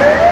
Yeah.